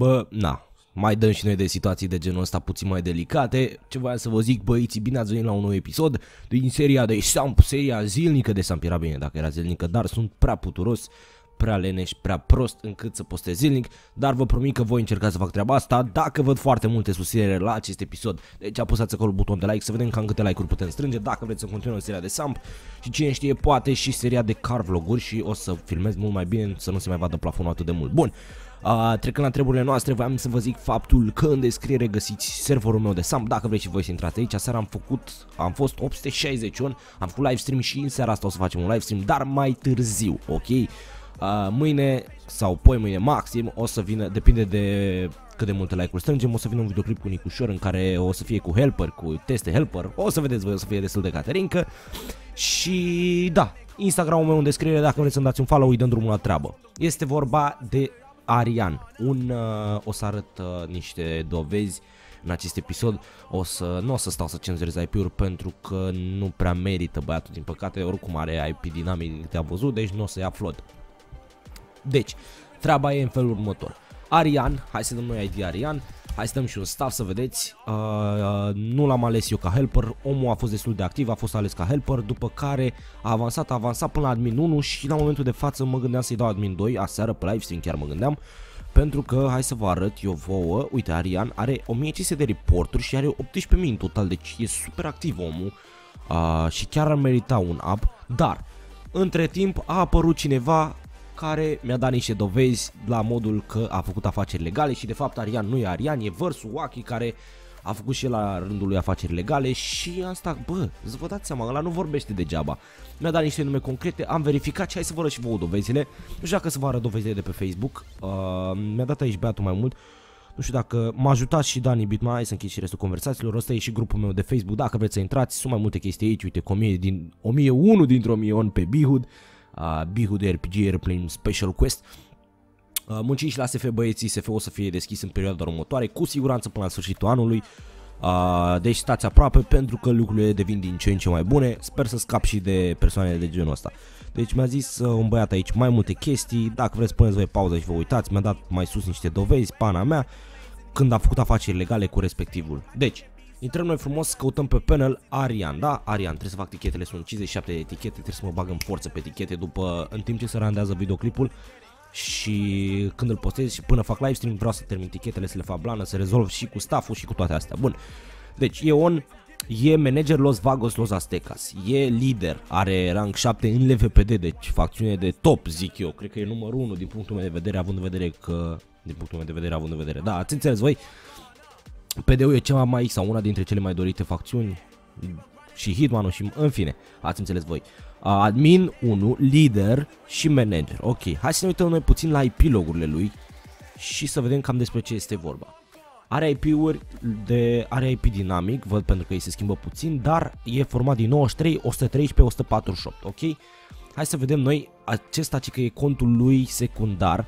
Bă, na, mai dăm și noi de situații de genul ăsta puțin mai delicate. Ce voiam să vă zic, băiții, bine ați venit la un nou episod din seria de Samp, seria zilnică de Samp. Era bine dacă era zilnică, dar sunt prea puturos, prea leneș, prea prost încât să postez zilnic, dar vă promit că voi încerca să fac treaba asta dacă văd foarte multe susținere la acest episod. Deci apăsați acolo buton de like să vedem cam câte like-uri putem strânge, dacă vreți să continuăm seria de Samp și cine știe poate și seria de car vloguri și o să filmez mult mai bine să nu se mai vadă plafonul atât de mult. Bun, Uh, trecând la treburile noastre, voiam să vă zic faptul că în descriere găsiți serverul meu de SAM, dacă vreți și voi să intrați aici, seara am făcut, am fost 861, am făcut live stream și în seara asta o să facem un live stream, dar mai târziu, ok? Uh, mâine sau poi mâine maxim o să vină, depinde de cât de multe like-uri strângem, o să vină un videoclip cu Nicușor în care o să fie cu helper, cu teste helper, o să vedeți voi, o să fie destul de caterincă și da, Instagramul meu în descriere dacă vreți să-mi dați un follow, îi dăm drumul la treabă. Este vorba de Arian. Un, uh, o să arăt uh, niște dovezi în acest episod. O să, nu o să stau să cenzurez IP-uri pentru că nu prea merită băiatul din păcate, oricum are IP dinamic te am văzut, deci nu o să ia float. Deci, treaba e în felul următor. Arian, hai să dăm noi ID Arian, Hai să dăm și un staff să vedeți. Uh, uh, nu l-am ales eu ca helper. Omul a fost destul de activ, a fost ales ca helper, după care a avansat, a avansat până la admin 1 și la momentul de față mă gândeam să-i dau admin 2, aseară pe live stream chiar mă gândeam. Pentru că, hai să vă arăt eu vouă, uite, Arian are 1500 de reporturi și are 18.000 în total, deci e super activ omul uh, și chiar ar merita un up, dar între timp a apărut cineva care mi-a dat niște dovezi la modul că a făcut afaceri legale și de fapt Arian nu e Arian, e vărsul Waki care a făcut și el la rândul lui afaceri legale și am stat, bă, să vă dați seama, ăla nu vorbește degeaba. Mi-a dat niște nume concrete, am verificat și hai să vă arăt și vouă dovezile. Nu știu dacă să vă arăt dovezile de pe Facebook, uh, mi-a dat aici beatul mai mult. Nu știu dacă m-a ajutat și Dani Bitman, hai să închid și restul conversațiilor, ăsta e și grupul meu de Facebook, dacă vreți să intrați, sunt mai multe chestii aici, uite, cu 1000 din 1001 dintr-o milion pe Bihud uh, Bihud RPG Airplane Special Quest. Uh, muncim și la SF băieții, SF o să fie deschis în perioada următoare, cu siguranță până la sfârșitul anului. Uh, deci stați aproape pentru că lucrurile devin din ce în ce mai bune. Sper să scap și de persoanele de genul ăsta. Deci mi-a zis uh, un băiat aici mai multe chestii, dacă vreți puneți voi pauză și vă uitați, mi-a dat mai sus niște dovezi, pana mea, când a făcut afaceri legale cu respectivul. Deci, Intrăm noi frumos, căutăm pe panel Arian, da? Arian, trebuie să fac tichetele, sunt 57 de etichete, trebuie să mă bag în forță pe etichete după, în timp ce se randează videoclipul. Și când îl postez și până fac live stream vreau să termin tichetele, să le fac blană, să rezolv și cu stafful și cu toate astea. Bun, deci e on, e manager Los Vagos Los Aztecas, e lider, are rank 7 în LVPD, deci facțiune de top zic eu, cred că e numărul 1 din punctul meu de vedere, având în vedere că, din punctul meu de vedere, având în vedere, da, ați înțeles voi, PD-ul e cea mai, sau una dintre cele mai dorite facțiuni și Hitman-ul și, în fine, ați înțeles voi. Admin 1, lider și manager. Ok, hai să ne uităm noi puțin la IP-logurile lui și să vedem cam despre ce este vorba. Are IP-uri de are IP dinamic, văd pentru că ei se schimbă puțin, dar e format din 93, 113, 148, ok? Hai să vedem noi acesta ce că e contul lui secundar.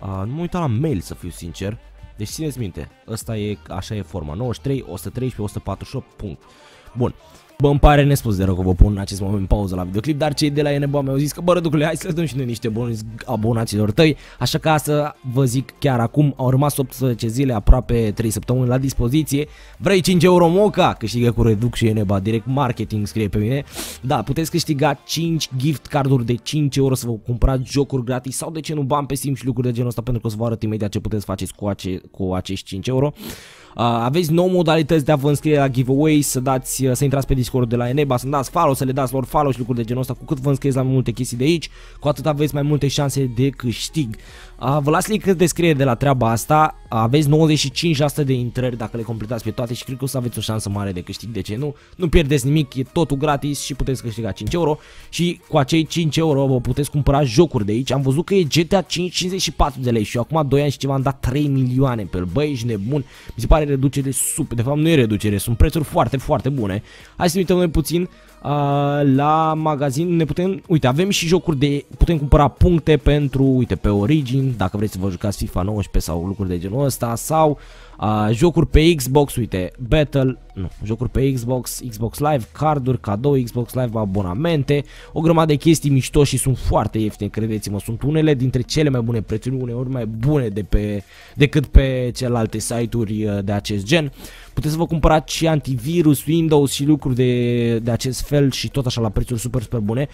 Uh, nu mă uitam la mail să fiu sincer. Deci țineți minte, ăsta e, așa e forma, 93, 113, 148, punct. Bun, Bă, îmi pare nespus de rău că vă pun în acest moment pauză la videoclip, dar cei de la NBA mi-au zis că, bă, răducule, hai să le dăm și noi niște boni abonaților tăi, așa că să vă zic chiar acum, au rămas 18 zile, aproape 3 săptămâni la dispoziție, vrei 5 euro moca? Câștigă cu reduc și NBA, direct marketing scrie pe mine, da, puteți câștiga 5 gift carduri de 5 euro să vă cumpărați jocuri gratis sau de ce nu bani pe Steam și lucruri de genul ăsta, pentru că o să vă arăt imediat ce puteți face cu, ace- cu acești 5 euro. Uh, aveți nouă modalități de a vă înscrie la giveaway, să dați, să intrați pe Discord de la Eneba, să dați follow, să le dați lor follow și lucruri de genul ăsta. Cu cât vă înscrieți la mai multe chestii de aici, cu atât aveți mai multe șanse de câștig. Uh, vă las link în descriere de la treaba asta. Aveți 95% de intrări dacă le completați pe toate și cred că o să aveți o șansă mare de câștig. De ce nu? Nu pierdeți nimic, e totul gratis și puteți câștiga 5 euro și cu acei 5 euro vă puteți cumpăra jocuri de aici. Am văzut că e GTA 5 54 de lei și eu acum 2 ani și ceva am dat 3 milioane pe el. Băi, ești nebun. Mi se pare reducere super. De fapt nu e reducere, sunt prețuri foarte, foarte bune. Hai să uităm noi puțin Uh, la magazin ne putem, uite, avem și jocuri de, putem cumpăra puncte pentru, uite, pe Origin, dacă vreți să vă jucați FIFA 19 sau lucruri de genul ăsta, sau uh, jocuri pe Xbox, uite, Battle, nu, jocuri pe Xbox, Xbox Live, carduri, cadou, Xbox Live, abonamente, o grămadă de chestii mișto și sunt foarte ieftine, credeți-mă, sunt unele dintre cele mai bune prețuri, uneori mai bune de pe, decât pe celelalte site-uri uh, de acest gen. Puteți să vă cumpărați și antivirus, Windows și lucruri de, de acest fel și tot așa la prețuri super, super bune.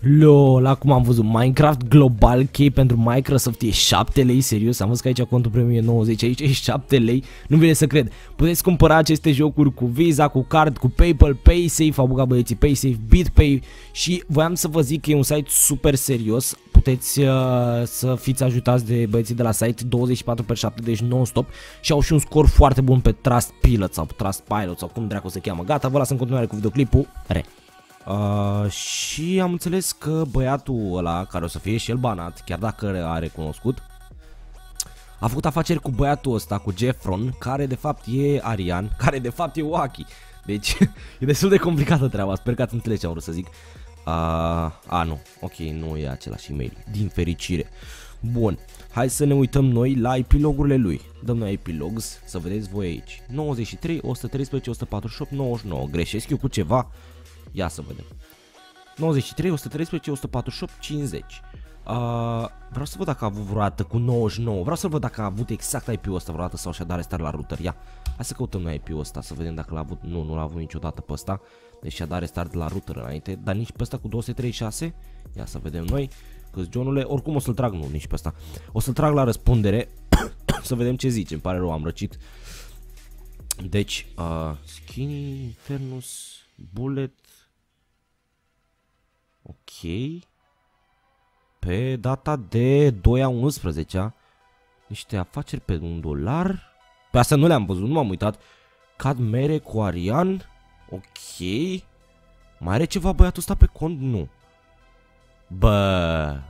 LOL, acum am văzut Minecraft Global Key pentru Microsoft e 7 lei, serios, am văzut că aici contul premium e 90, aici e 7 lei, nu vine să cred. Puteți cumpăra aceste jocuri cu Visa, cu card, cu PayPal, PaySafe, au băgat băieții PaySafe, BitPay și voiam să vă zic că e un site super serios, puteți uh, să fiți ajutați de băieții de la site 24 pe 7, deci non-stop și au și un scor foarte bun pe Trustpilot sau Trustpilot sau cum dracu se cheamă. Gata, vă las în continuare cu videoclipul, re. Uh, și am înțeles că băiatul ăla, care o să fie și el banat, chiar dacă a recunoscut, a făcut afaceri cu băiatul ăsta, cu Jeffron, care de fapt e Arian, care de fapt e Waki. Deci e destul de complicată treaba, sper că ați înțeles ce am vrut să zic. Uh, a, nu, ok, nu e același e-mail, din fericire. Bun, hai să ne uităm noi la epilogurile lui. Dăm noi epilogs, să vedeți voi aici. 93, 113, 148, 99. Greșesc eu cu ceva? Ia să vedem. 93, 113, 148, 50. Uh, vreau să văd dacă a avut vreodată cu 99. Vreau să văd dacă a avut exact IP-ul ăsta vreodată sau și-a dat restart la router. Ia, hai să căutăm noi IP-ul ăsta să vedem dacă l-a avut. Nu, nu l-a avut niciodată pe ăsta. Deci și-a dat restart la router înainte. Dar nici pe ăsta cu 236. Ia să vedem noi. Că Johnule, oricum o să-l trag, nu, nici pe ăsta. O să-l trag la răspundere. să vedem ce zice. Îmi pare rău, am răcit. Deci, uh, Skinny, Infernus, Bullet, Ok. Pe data de 2 a 11 niște afaceri pe un dolar. Pe asta nu le-am văzut, nu m-am uitat. Cad mere cu Arian. Ok. Mai are ceva băiatul ăsta pe cont? Nu. Bă.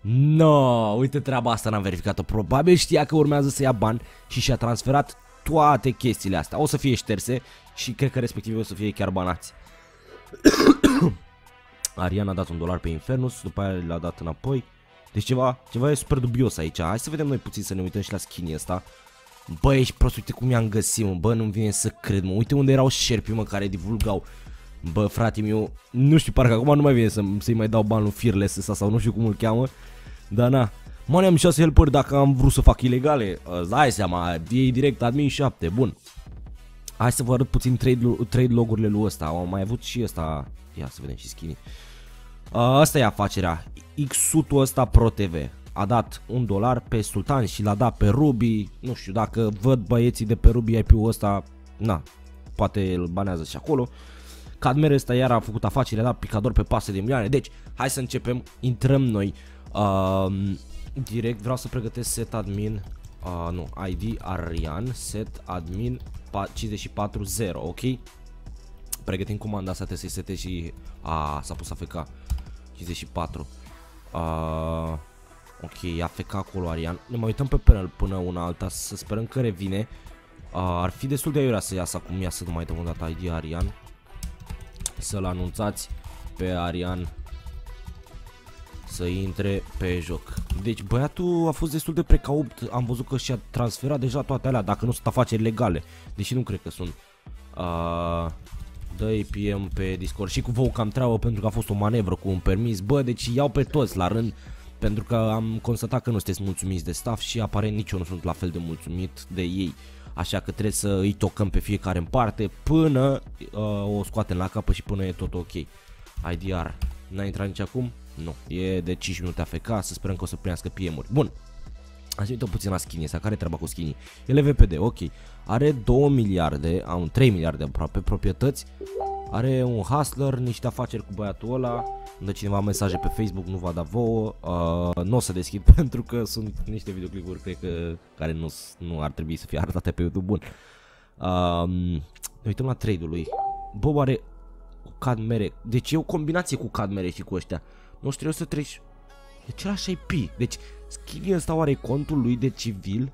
No, uite treaba asta n-am verificat-o. Probabil știa că urmează să ia bani și și-a transferat toate chestiile astea. O să fie șterse și cred că respectiv o să fie chiar banați. Arian a dat un dolar pe Infernus, după aia l-a dat înapoi. Deci ceva, ceva e super dubios aici. Hai să vedem noi puțin să ne uităm și la skin ăsta. Bă, ești prost, uite cum i-am găsit, mă. Bă, nu-mi vine să cred, mă. Uite unde erau șerpii, mă, care divulgau. Bă, frate meu, nu știu, parcă acum nu mai vine să, să-i mai dau bani lui Fearless ăsta sau nu știu cum îl cheamă. Dar na. Mă, ne-am 6 helper dacă am vrut să fac ilegale. Îți dai seama, e direct admin 7, bun. Hai să vă arăt puțin trade, trade logurile lui ăsta. Am mai avut și ăsta. Ia să vedem și skinny. Asta e afacerea. X-sutul ăsta Pro TV. A dat un dolar pe Sultan și l-a dat pe Ruby. Nu știu dacă văd băieții de pe Ruby IP-ul ăsta. Na, poate îl banează și acolo. Cadmer ăsta iar a făcut afacere, a dat picador pe pase de milioane. Deci, hai să începem. Intrăm noi. Uh, direct vreau să pregătesc set admin. Uh, nu, ID Arian, set admin 54.0, ok? Pregătim comanda asta, trebuie să-i setezi și... A, s-a pus AFK. 54. Uh, ok, AFK acolo Arian. Ne mai uităm pe panel până una alta să sperăm că revine. Uh, ar fi destul de aiurea să iasă acum, ia să nu mai dăm un dată ID Arian. Să-l anunțați pe Arian să intre pe joc. Deci băiatul a fost destul de precaut, am văzut că și-a transferat deja toate alea, dacă nu sunt afaceri legale, deși nu cred că sunt. Uh, dă PM pe Discord și cu vouă cam treabă pentru că a fost o manevră cu un permis, bă, deci iau pe toți la rând pentru că am constatat că nu sunteți mulțumiți de staff și aparent nici eu nu sunt la fel de mulțumit de ei. Așa că trebuie să îi tocăm pe fiecare în parte până uh, o scoatem la capă și până e tot ok. IDR, n-a intrat nici acum? Nu, e de 5 minute AFK, să sperăm că o să primească PM-uri. Bun, Hai să uităm puțin la skinny asta, care treaba cu skinny? El e VPD, ok. Are 2 miliarde, un 3 miliarde aproape proprietăți. Are un hustler, niște afaceri cu băiatul ăla. Îmi dă cineva mesaje pe Facebook, nu va da vouă. Uh, nu o să deschid pentru că sunt niște videoclipuri, cred că, care nu, nu ar trebui să fie arătate pe YouTube. Bun. Uh, ne uităm la trade-ul lui. Bob are cu cadmere. Deci e o combinație cu cadmere și cu ăștia. Nu știu, să treci E același IP. Deci, Skinny ăsta are contul lui de civil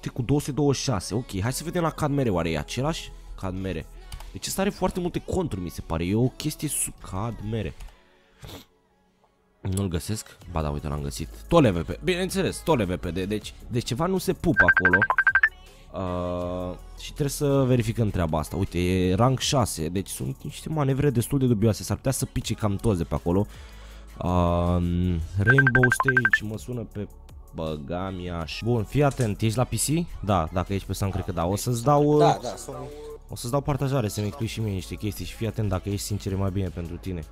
de cu 226. Ok, hai să vedem la Cadmere. Oare e același? Cadmere. Deci ăsta are foarte multe conturi, mi se pare. E o chestie sucad mere. Nu-l găsesc? Ba da, uite, l-am găsit. Tot LVP. Bineînțeles, tot LVP. Deci, deci ceva nu se pupă acolo. Uh, și trebuie să verificăm treaba asta. Uite, e rank 6, deci sunt niște manevre destul de dubioase. S-ar putea să pice cam toți de pe acolo. Uh, Rainbow Stage mă sună pe băgamia și... Bun, fii atent, ești la PC? Da, dacă ești pe Sam, cred că da. O să-ți dau... Da, da, sunt... O să-ți dau partajare, să-mi expui și mie niște chestii și fii atent dacă ești sincer e mai bine pentru tine.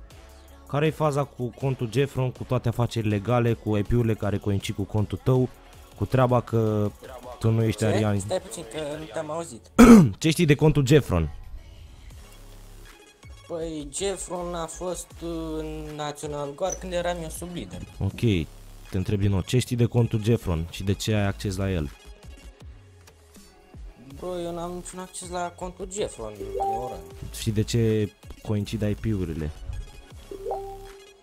Care e faza cu contul Jeffron, cu toate afacerile legale, cu IP-urile care coincid cu contul tău, cu treaba că tu nu ești Ce? Arian. Stai puțin că nu te-am auzit. Ce știi de contul Jeffron? Păi Jeffron a fost în National Guard când eram eu sub lider. Ok, te întreb din nou, ce știi de contul Jeffron și de ce ai acces la el? Bă, eu n-am niciun acces la contul Jeffron din ora. Și de ce coincid IP-urile?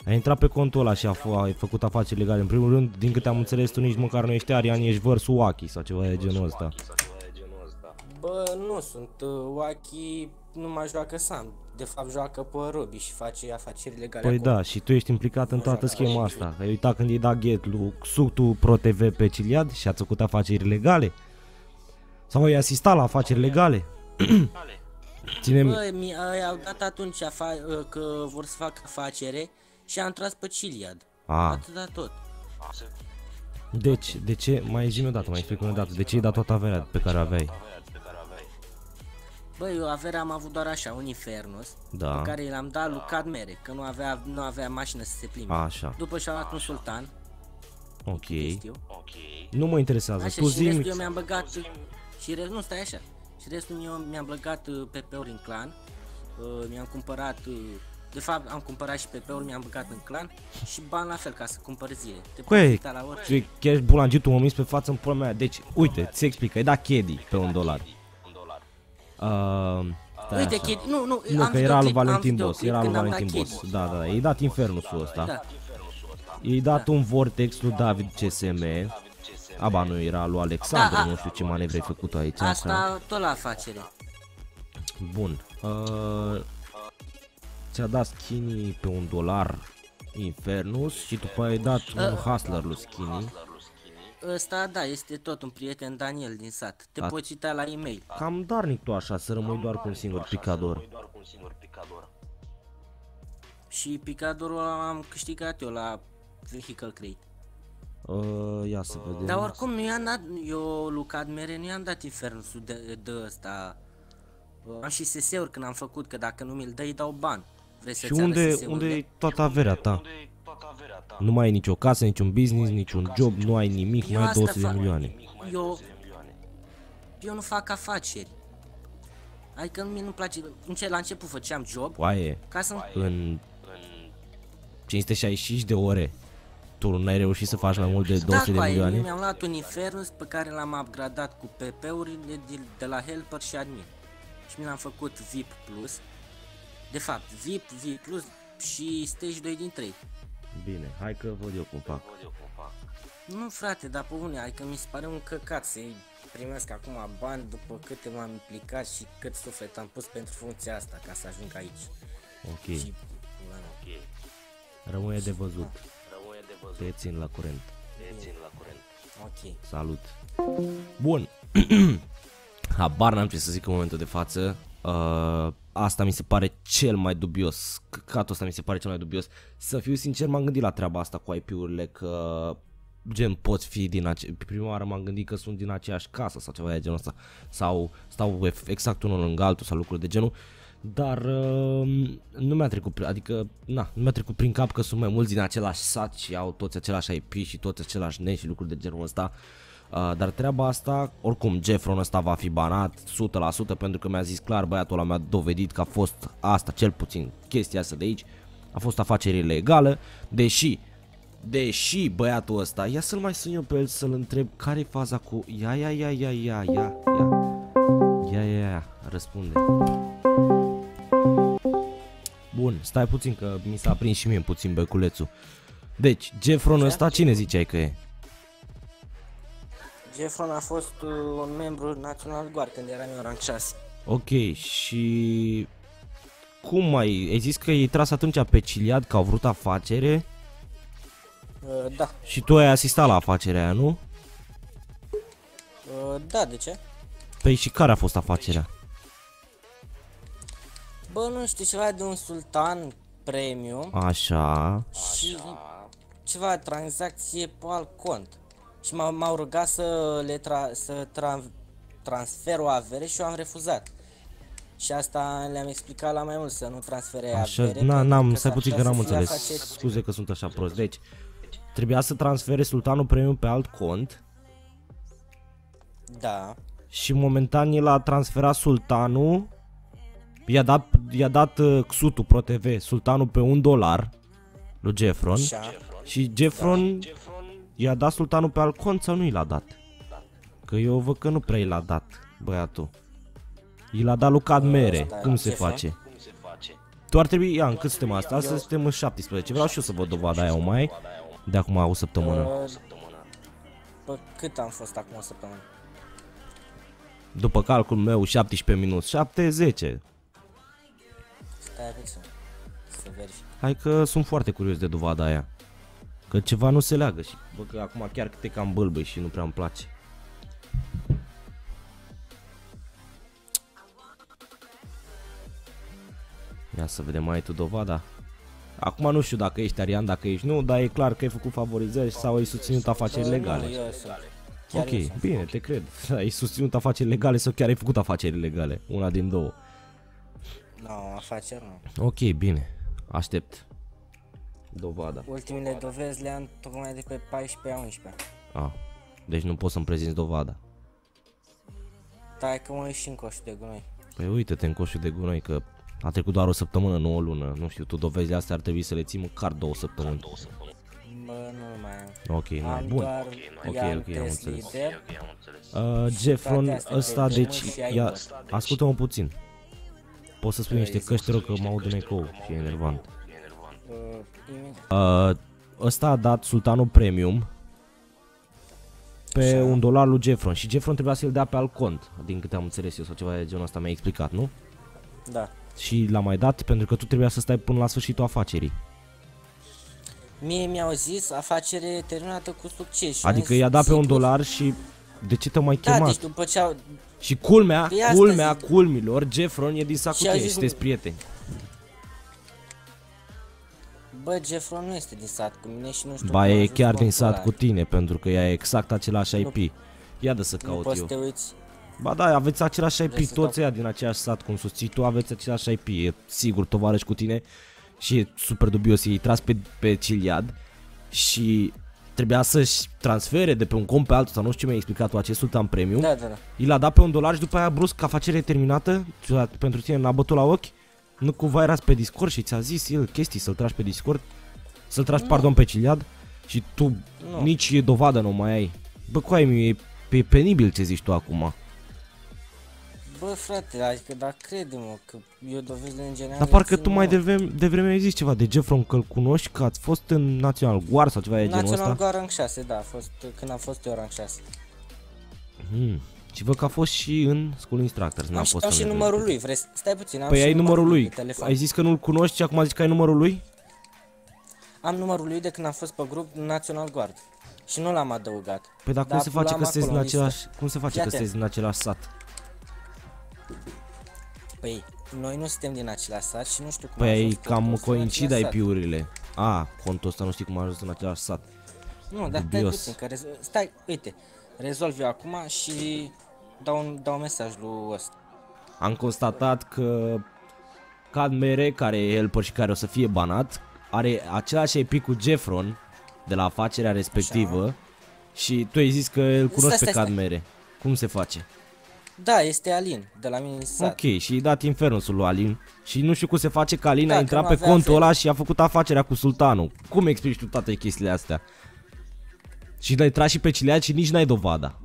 Ai intrat pe contul ăla și a f- ai făcut afaceri legale. În primul rând, din câte am înțeles, tu nici măcar nu ești Arian, ești vărsul Waki sau ceva de genul ăsta. Bă, nu sunt. uh, Waki nu mai joacă Sam. De fapt joacă pe Robi și face afaceri legale Păi acolo. da, și tu ești implicat în toată schema asta. Ai uitat când i-ai dat get lui Sutu Pro TV pe Ciliad și ați făcut afaceri legale? Sau ai asistat la afaceri legale? Ține Bă, mi au dat atunci afa- uh, că vor să facă afacere și am tras pe Ciliad. A, Atâta tot. deci, de ce, mai zi o dată, mai explic o dată, de ce ai dat toată averea pe care o aveai? Bă, eu averea am avut doar așa, un Infernus, Da. pe care l-am dat lui Cadmere, că nu avea, nu avea mașină să se plimbe. Așa, După și-a luat un sultan, ok. știu. Nu mă interesează, Așa, tu și restul zi eu mi-am băgat, și restul, nu, stai așa. Și restul eu mi-am băgat uh, PP-uri în clan, uh, mi-am cumpărat, uh, de fapt am cumpărat și PP-uri, mi-am băgat în clan și bani la fel ca să cumpăr zile. Te poți Căi, uita la orice. ce chiar bulangitul mă mis pe față în pula mea. Deci, uite, ți explic, ai dat Chedi pe un dolar. Uh, stai Uite, așa. Kid, nu, nu, Nu, am că era lui videoclip, am Valentin Boss, videoclip era lui când am Valentin dat Boss. Kid. Da, da, da, i-ai dat Infernusul ăsta. Da. I-ai dat un Vortex lui David CSM. Aba nu, era lui Alexandru, Da, a- nu știu ce manevre ai făcut aici. așa. Asta tot la afacere. Bun. Uh, ți-a dat skinny pe un dolar Infernus și după ai dat un Hustler lui skinny. Ăsta, da, este tot un prieten Daniel din sat. Te A- poți uita la e-mail. Cam darnic tu așa, să rămâi doar cu un singur picador. Și picadorul am câștigat eu la Vehicle Crate. Uh, ia să vedem. Dar oricum nu i-am dat, eu lui Cadmere nu i-am dat Infernusul de, de ăsta. Am și SS-uri când am făcut, că dacă nu mi-l dai, dau ban. Vreți Și să-ți arăt unde, SS-urile? unde e toată averea ta? Nu mai ai nicio casă, niciun business, niciun job, nu ai nimic, Eu mai ai asta 200 de fac. milioane. Eu, eu nu fac afaceri. Adică mie nu-mi place, înce- la început făceam job, Oaie, ca să în 565 de ore, tu n-ai reușit să faci mai mult de 200 de da, eu milioane? mi-am luat un Infernus pe care l-am upgradat cu PP-urile de, de la Helper și Admin. Și mi l-am făcut VIP Plus. De fapt, VIP, VIP Plus și Stage 2 din 3. Bine, hai că văd eu cum fac. Nu frate, dar pe unde, adică mi se pare un căcat să-i primesc acum bani după câte m-am implicat și cât suflet am pus pentru funcția asta ca să ajung aici. Ok, Și, la okay. rămâne de văzut. Te țin la curent. ok. Salut. Bun. Habar n-am ce să zic în momentul de față. Uh, asta mi se pare cel mai dubios. Căcatul ăsta mi se pare cel mai dubios. Să fiu sincer, m-am gândit la treaba asta cu IP-urile că gen poți fi din ace- prima oară m-am gândit că sunt din aceeași casă sau ceva de genul ăsta sau stau ef- exact unul lângă altul sau lucruri de genul dar uh, nu mi-a trecut, prin- adică, na, nu mi-a trecut prin cap că sunt mai mulți din același sat și au toți același IP și toți același net și lucruri de genul ăsta. Uh, dar treaba asta, oricum, Jeffron ăsta va fi banat 100% pentru că mi-a zis clar, băiatul ăla mi-a dovedit că a fost asta, cel puțin, chestia asta de aici, a fost afacere ilegală, deși, deși băiatul ăsta, ia să-l mai sun eu pe el să-l întreb care e faza cu, ia, ia, ia, ia, ia, ia, ia, ia, ia, ia, răspunde. Bun, stai puțin că mi s-a aprins și mie puțin beculețul. Deci, Jeffron ăsta cine ziceai că e? Jeffron a fost uh, un membru National Guard când eram eu rang 6. Ok, și cum mai, ai zis că ei tras atunci pe Ciliad că au vrut afacere Uh, da. și tu ai asistat la afacerea aia, nu? Uh, da, de ce? Păi și care a fost afacerea? Bă, nu știu, ceva de un sultan premium Așa, și ceva tranzacție pe alt cont. Și m-au, m-au rugat să le tra- să tra- transfer o avere și eu am refuzat. Și asta le-am explicat la mai mult, să nu transfere așa, avere. na, pentru n-am, că stai s-ar puțin că putea n-am să fie înțeles, afaceri- scuze că sunt așa prost, deci trebuia să transfere sultanul premium pe alt cont. Da, și momentan el a transferat sultanul, i-a dat, i-a dat uh, Xutul Pro TV, sultanul pe un dolar lui Jeffron. Așa. și Jeffron i-a dat sultanul pe alt cont sau nu i l-a dat? Că eu văd că nu prea i l-a dat băiatul. I l-a dat lui Cadmere, Ăsta, cum se Jeffron? face? Tu ar trebui, ia, în cât suntem asta? Astăzi suntem în 17, vreau și eu să văd dovada aia o mai de acum o săptămână. Uh, Bă, cât am fost acum o săptămână? După calculul meu 17 minus 7, 10. Stai puțin. Să verific. Hai că sunt foarte curios de dovada aia. Că ceva nu se leagă și bă că acum chiar că te cam bâlbâi și nu prea îmi place. Ia să vedem, mai ai tu dovada? Acum nu știu dacă ești arian, dacă ești nu, dar e clar că ai făcut favorizări sau ai susținut afaceri Bă, legale. Nu, eu sunt. Chiar Ok, eu sunt. bine, te cred. Ai susținut afaceri legale sau chiar ai făcut afaceri legale? Una din două. Nu, afaceri nu. Ok, bine. Aștept. Dovada. Ultimele dovezi le am tocmai de pe 14 a 11. A, deci nu poți să-mi prezinți dovada. Stai că mă uit și în coșul de gunoi. Păi uite-te în coșul de gunoi că a trecut doar o săptămână, nu o lună. Nu știu, tu dovezile astea ar trebui să le ții măcar două săptămâni. Bă, nu mai am. Ok, na, am bun. doar Ok, i-am ok, am test înțeles. lider. Uh, Jeffron, toate astea ăsta, de deci, drumuri și ai ia, văzut. ascultă-mă puțin. Poți să spui niște Păi, căști, te rog, că mă aud în ecou și e enervant. Uh, imediat. Uh, ăsta a dat Sultanul Premium pe Așa. un dolar lui Jeffron și Jeffron trebuia să-l dea pe alt cont, din câte am înțeles eu sau ceva de genul ăsta mi-a explicat, nu? Da. Și l-a mai dat pentru că tu trebuia să stai până la sfârșitul afacerii. Mie mi-au zis afacere terminată cu succes. și am Adică zis, i-a dat pe un sigur. dolar și de ce te-a mai Da, chemat? deci după ce au... Și culmea, Păi asta culmea zic. culmilor, Jeffron e din sac cu Și a tine, zis- sunteți prieteni. Bă, Jeffron nu este din sat cu mine și nu știu Ba cum a e ajuns chiar din contul sat ăla. cu tine, pentru că ea e exact același IP. Ia de să Nu caut poți să eu. te uiți. Ba da, aveți același IP, Vrei să toți ăia din aceeași sat, cum susții tu, aveți același IP, e sigur tovarăș cu tine și e super dubios, ei tras pe, pe Ciliad și trebuia să-și transfere de pe un cont pe altul, sau nu știu ce mi-ai explicat tu, acest Sultan Premium, Da, da, da. i l-a dat pe un dolar și după aia brusc afacerea e terminată, ciudat, pentru tine n-a bătut la ochi, nu cumva erați pe Discord și ți-a zis el chestii să-l tragi pe Discord, să-l tragi, pardon, pe Ciliad și tu Nu. nici dovadă nu mai ai. Bă, cu ai e, e penibil ce zici tu acum. Bă, frate, adică, dar crede-mă că eu dovezile în general... Dar le parcă țin tu mai mult. devreme, devreme ai zis ceva de Jeffron, că-l cunoști, că ați fost în National Guard sau ceva de genul Național ăsta. Guard rang 6, da, a fost când am fost eu rang 6. Hmm. Și văd că a fost și în School Instructors, n-a Am, și, fost am în și Level numărul Up. lui, vrei să... Stai puțin, am Păi și ai numărul lui. pe telefon. Ai zis că nu-l cunoști și acum zici că ai numărul lui? Am numărul lui de când am fost pe grup Național Guard. Și nu l-am adăugat. Păi dar cum Da, se face l-am că sunteți în acolo în listă. același, cum se face Fii că atent. sunteți în același sat? Păi, noi nu suntem din același sat și nu știu cum Păi a ai ajuns cam totul coincid în același IP-urile. A, contul ăsta nu știi cum a ajuns în același sat. sat. Nu, dar stai Dubios. puțin, că rez- stai, uite, rezolv eu acum și dau un, dau un mesaj lui ăsta. Am constatat că Cadmere, care e helper și care o să fie banat, are același IP cu Jeffron de la afacerea respectivă și tu ai zis că îl cunoști Stai, pe stai, stai. Cadmere. Cum se face? Da, este Alin, de la mine din sat. Ok, și i dat infernusul lui Alin și nu știu cum se face că Alin Da, a că intrat nu pe avea contul fel. ăla și a făcut afacerea cu sultanul. Cum explici tu toate chestiile astea? Și l-ai tras și pe Cilead și nici n-ai dovada.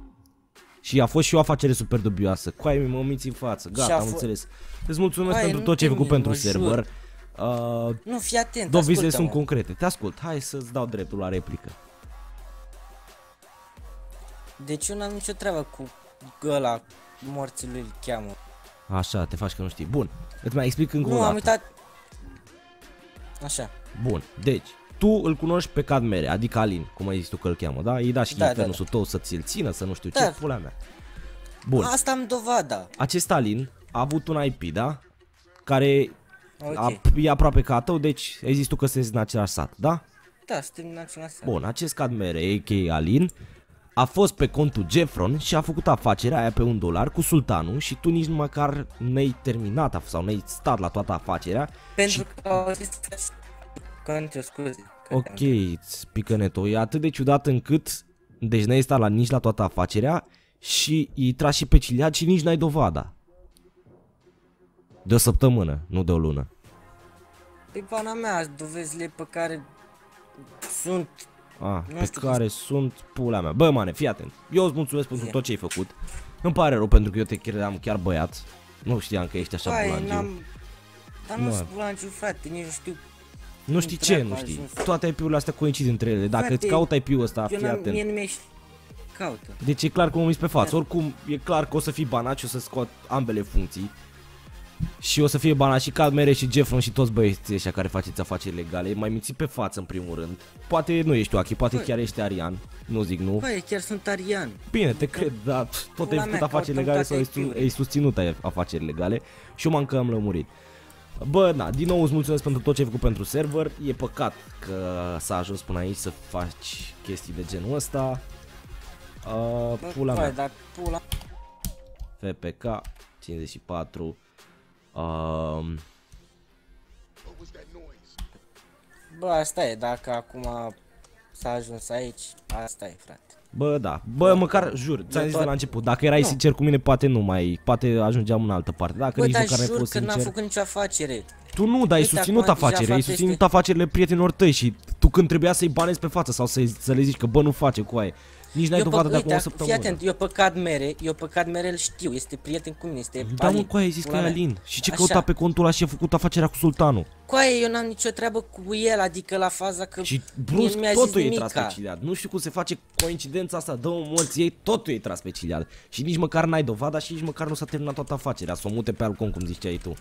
Și a fost și o afacere super dubioasă. Cu ai mă minți în față. Gata, Și a am f- înțeles. Îți mulțumesc Hai, pentru nu tot ce ai te făcut miri, pentru mă jur. server. Uh, Nu, fii atent, Dovezile ascultă-mă. sunt concrete. Te ascult. Hai să-ți dau dreptul la replică. Deci eu n-am nicio treabă cu ăla, morții lui îl cheamă. Așa, te faci că nu știi. Bun, îți mai explic încă o Nu, dată. am uitat. Așa. Bun, deci, tu îl cunoști pe Cadmere, adică Alin, cum ai zis tu că îl cheamă, da? Îi da și Da, da, da, da, tău să ți-l țină, să nu știu Da. ce, pula mea. Bun, Asta am dovada. acest Alin a avut un IP, da? Care Ok. a, e aproape ca a tău, deci ai zis tu că sunteți în același sat, da? Da, suntem în același sat. Bun, acest Cadmere, a.k.a. Alin, a fost pe contul Jeffron și a făcut afacerea aia pe un dolar cu sultanul și tu nici măcar n-ai terminat sau n-ai stat la toată afacerea Pentru că au zis că... Continu, scuze. că Ok, te-am- îți pică netul. E atât de ciudat încât deci n-ai stat la nici la toată afacerea și îi tragi și pe ciliat și nici n-ai dovada. De o săptămână, nu de o lună. Pe pana mea, dovezile pe care sunt... Ah, Nu pe știu care sunt pula mea. Bă, mane, fii atent. Eu îți mulțumesc pentru Zi. tot ce ai făcut. Îmi pare rău pentru că eu te credeam chiar băiat. Nu știam că ești așa Băi, bulangiu. n-am... Dar nu Nu. sunt bulangiu, frate, nici nu știu... Nu știi ce, dracu nu a știi. ajuns. Toate IP-urile astea coincid între ele. Dacă Frate, îți caut IP-ul ăsta, Eu fii n-am, atent. mie nu mi Caută. Deci e clar că mă uiți pe față. Da. Oricum, e clar că o să fii banat și o să scot ambele funcții. Și o să fie banat și Cadmere și Jeffron și toți băieții ăștia care faceți afaceri legale. Mai minți pe față în primul rând. Poate nu ești Oachi, poate Băi. chiar ești Arian. Nu zic nu. Băi, chiar sunt arian. Bine, te cred, dar tot ai Pula făcut mea, afaceri caută-mi legale sau ai, toate sus- IP-urile. ai susținut ai afaceri legale și eu m-am că am lămurit. Bă, na, din nou îți mulțumesc pentru tot ce ai făcut pentru server. E păcat că s-a ajuns până aici să faci chestii de genul ăsta. Uh, Bă, pula băi, mea. dar pula... FPK 54 um, Bă, asta e, dacă acum s-a ajuns aici, asta e, frate. Bă, da. Bă, măcar, jur, ți-am Eu zis de tot- la început, dacă erai Nu. sincer cu mine, poate nu mai, poate ajungeam în altă parte. Dacă Bă, nici dar măcar n-ai jur fost că n-am sincer. făcut nicio afacere. Tu nu, dar ai Uite, susținut acum deja afacerea, ai faptul susținut este- afacerile prietenilor tăi și tu când trebuia să-i banezi pe față sau să, să le zici că bă nu face cu aia. Nici n-ai Eu dovadă pe- de acum o uite, săptămână. Fii atent, eu pe Cadmere, eu pe Cadmere îl știu, este prieten cu mine, este Da, mă, Alin, cu aia ai zis că pula e mea. Alin. Și ce Așa. căuta pe contul ăla și a făcut afacerea cu sultanul. Cu aia eu n-am nicio treabă cu el, adică la faza că Și mie brusc nu mi-a totul zis e tras pe nimica. ciliad. Nu știu cum se face coincidența asta, dă-o morți ei, totul e tras pe ciliad. Și nici măcar n-ai dovada și nici măcar nu s-a terminat toată afacerea. Să o mute pe Alcon, cum ziceai tu.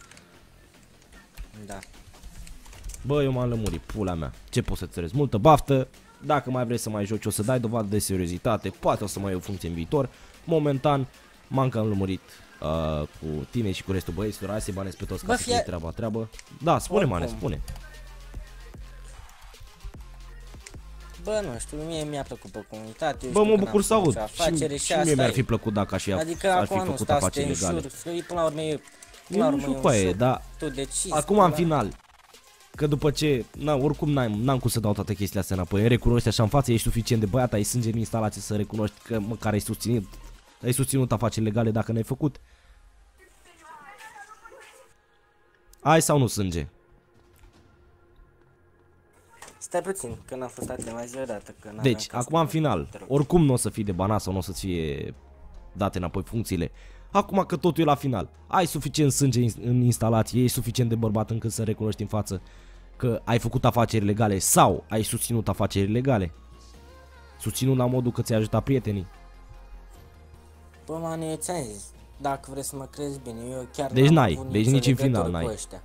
Da. Bă, eu m-am lămurit, pula mea. Ce pot să-ți cerezi? Multă baftă. Dacă mai vrei să mai joci, o să dai dovadă de seriozitate. Poate o să mai ai o funcție în viitor. Momentan, m-am cam lămurit uh, cu tine și cu restul băieților. Hai să-i banezi pe toți ca Bă, să fie fie- treaba treabă. Da, spune, mane, Oricum. spune. Bă, nu știu, mie mi-a plăcut pe comunitate. eu Bă, știu mă că bucur n-am să făcut aud. nicio afacere Și, și și mie asta mi-ar e. fi plăcut dacă aș fi, Adică ar fi acum nu făcut stau să te afaceri legale. înșur, că până la urmă e... Până la Eu nu urmă știu e un cu aia, joc. dar Tu decizi. Acum pula în mea. final Că după ce, na, oricum n-am, n-am cum să dau toate chestiile astea înapoi Îmi recunoști așa în față, ești suficient de băiat, ai sânge în instalație să recunoști că măcar ai susținut Ai susținut afaceri legale dacă n-ai făcut Ai sau nu sânge? Stai puțin, că n-am fost atent mai zi o dată. Că n-aveam Deci, ca acum să- în final, Te rog. oricum nu o să fii de banat sau nu o să-ți fie date înapoi funcțiile Acum că totul e la final, ai suficient sânge in- în instalație, ești suficient de bărbat încât să recunoști în față că ai făcut afaceri legale sau ai susținut afaceri legale. Susținut la modul că ți-ai ajutat prietenii. Bă, man, eu ți-am zis, dacă vrei să mă crezi bine, eu chiar Deci n-am n-ai, avut deci nicio nici în final legătură n-ai. cu ăștia.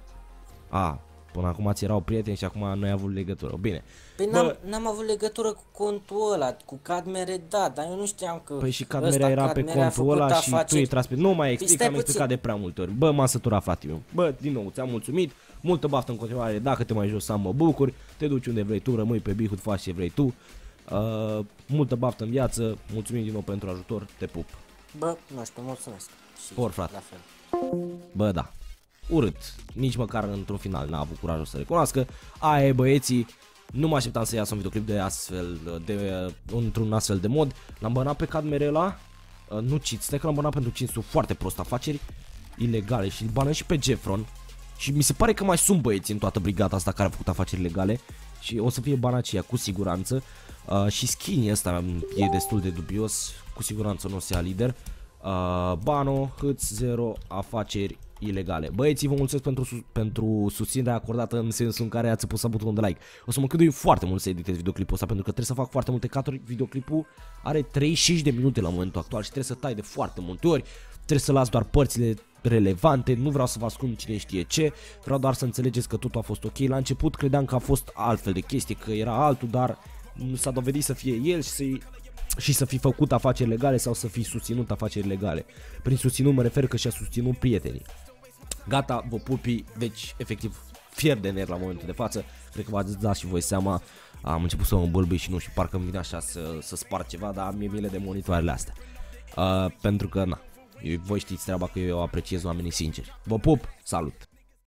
A, până acum ți erau prieteni și acum nu ai avut legătură. Bine. Păi Bă. n-am, n-am avut legătură cu contul ăla, cu Cadmere, da, dar eu nu știam că Păi și ăsta, Cadmerea era pe Cadmere a contul făcut ăla și tu afaceri. îi tras pe... Nu mai explic, stai am explicat puțin. de prea multe ori. Bă, m-am săturat, frate meu. Bă, din nou, ți-am mulțumit. Multă baftă în continuare. Dacă te mai joci să mă bucur. Te duci unde vrei tu, rămâi pe Bihut, faci ce vrei tu. Uh, multă baftă în viață. Mulțumim din nou pentru ajutor. Te pup. Bă, nu știu, mulțumesc. Și Spor, frate. La fel. Bă, da. Urât. Nici măcar într-un final n-a avut curajul să recunoască. Aia e băieții. Nu mă așteptam să iasă un videoclip de astfel, de, într-un astfel de mod. L-am bănat pe Cadmerela. Uh, nu cheat, stai că l-am bănat pentru 500 foarte prost afaceri ilegale și îl bană și pe Jeffron. Și mi se pare că mai sunt băieți în toată brigada asta care au făcut afaceri legale și o să fie banacia cu siguranță. Uh, și skinny ăsta e destul de dubios, cu siguranță nu o să ia lider. Uh, Bano, hâți 0, afaceri ilegale. Băieții, vă mulțumesc pentru, sus- pentru susținerea acordată în sensul în care ați pus butonul de like. O să mă câdui foarte mult să editez videoclipul ăsta pentru că trebuie să fac foarte multe caturi. Videoclipul are 35 de minute la momentul actual și trebuie să tai de foarte multe ori. Trebuie să las doar părțile relevante, nu vreau să vă ascund cine știe ce, vreau doar să înțelegeți că totul a fost ok. La început credeam că a fost altfel de chestie, că era altul, dar nu s-a dovedit să fie el și să și să fi făcut afaceri legale sau să fi susținut afaceri legale. Prin susținut mă refer că și-a susținut prietenii. Gata, vă pupi, deci efectiv fier de nervi la momentul de față, cred că v-ați dat și voi seama, am început să mă îmbâlbâi și nu știu, parcă îmi vine așa să, să spar ceva, dar mi-e milă de monitoarele astea. Uh, pentru că, na, voi știți treaba că eu apreciez oamenii sinceri. Vă pup, salut!